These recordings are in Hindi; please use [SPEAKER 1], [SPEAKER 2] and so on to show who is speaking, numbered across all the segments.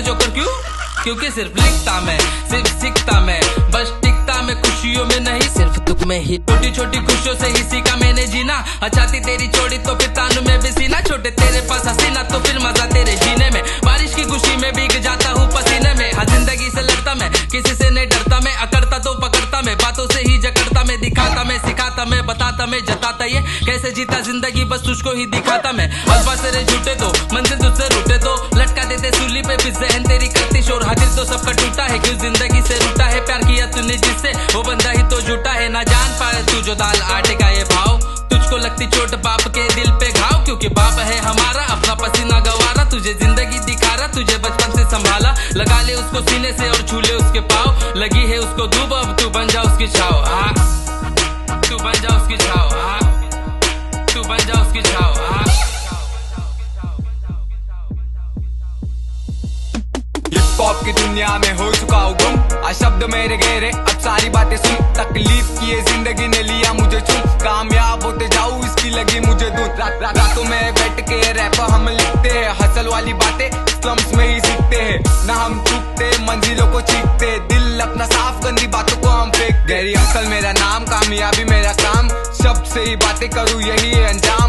[SPEAKER 1] जैसे जोकर क्यों? क्योंकि सिर्फ़ लिखता मैं, सिर्फ़ सीखता मैं। बस टिकता मैं खुशियों में नहीं, सिर्फ़ तुक में ही। छोटी छोटी खुशियों से ही सीखा मैंने जीना। अच्छा थी तेरी छोड़ी तो फिर तानू में भी सीना। छोटे तेरे पास हसीना तो फिर मज़ा तेरे जीने में। बारिश की खुशी में भीग जाता हूँ पसीने में। हर ज़िंदगी से लड़ता मैं, किसी से नहीं डरता मैं। अकड़ता तो पकड़ता मैं, बातों से ही जकड़ता मैं। दिखाता मैं, सिखाता मैं, बताता मैं, जताता ये। कैसे जीता ज़िंदगी, बस तुझको ही दिखाता मैं। अल्फ़ा तेरे झूठे तो मंजिल तुझसे रूठे तो लटका देते, सूली पे भी जहन तेरी करती शोर। हाजिर तो सबका टूटा है, क्यों ज़िंदगी से रूठा है? प्यार किया तूने जिससे, वो बंदा ही तो झूठा है। ना जान पाए तू जो दाल आटे का ये भाव। तुझको लगती चोट बाप के दिल पे घाव, क्योंकि बाप है हमारा, अपना पसीना गवारा। तुझे ज़िंदगी दिखा रहा, तुझे बचपन से संभाला। लगा ले उसको सीने से और छूले उसके पाव। लगी है उसको धूप अब तू बन जा उसकी छाव। तू बन जा उसकी छाव। तू बन जा उसकी छाव।
[SPEAKER 2] दुनिया में हो चुका हूँ गुम। आ शब्द मेरे गहरे अब सारी बातें सुन। तकलीफ़ की ज़िंदगी ने लिया मुझे चुन। कामयाब होते जाऊँ, इसकी लगी मुझे धुन रात रात रातों में बैठ के रैप हम लिखते हैं। हसल वाली बातें स्लम्स में ही सीखते हैं। ना हम चूकते मंजिलों को चीखते। दिल अपना साफ़ गंदी बातों को हम फेंक गहरी असल मेरा नाम, कामयाबी मेरा काम। शब्द से ही बातें करूँ, यही अंजाम।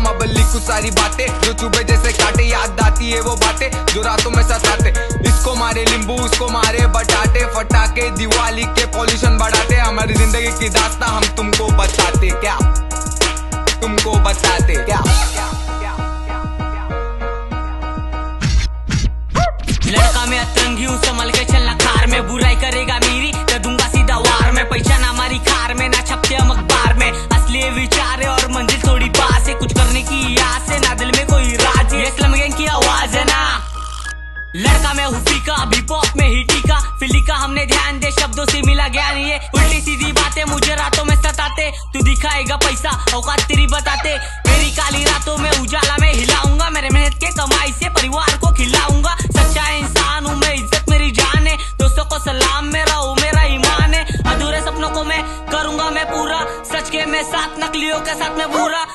[SPEAKER 2] रातों में
[SPEAKER 3] उजाला में हिलाऊँगा। मेरे मेहनत के कमाई से परिवार को खिलाऊँगा। सच्चा इंसान हूँ मैं, इज़्ज़त मेरी जान है। दोस्तों को सलाम, मेरा हो मेरा ईमान है। अधूरे सपनों को मैं करूँगा मैं पूरा। सच के मैं साथ, नकलियों के साथ में बुरा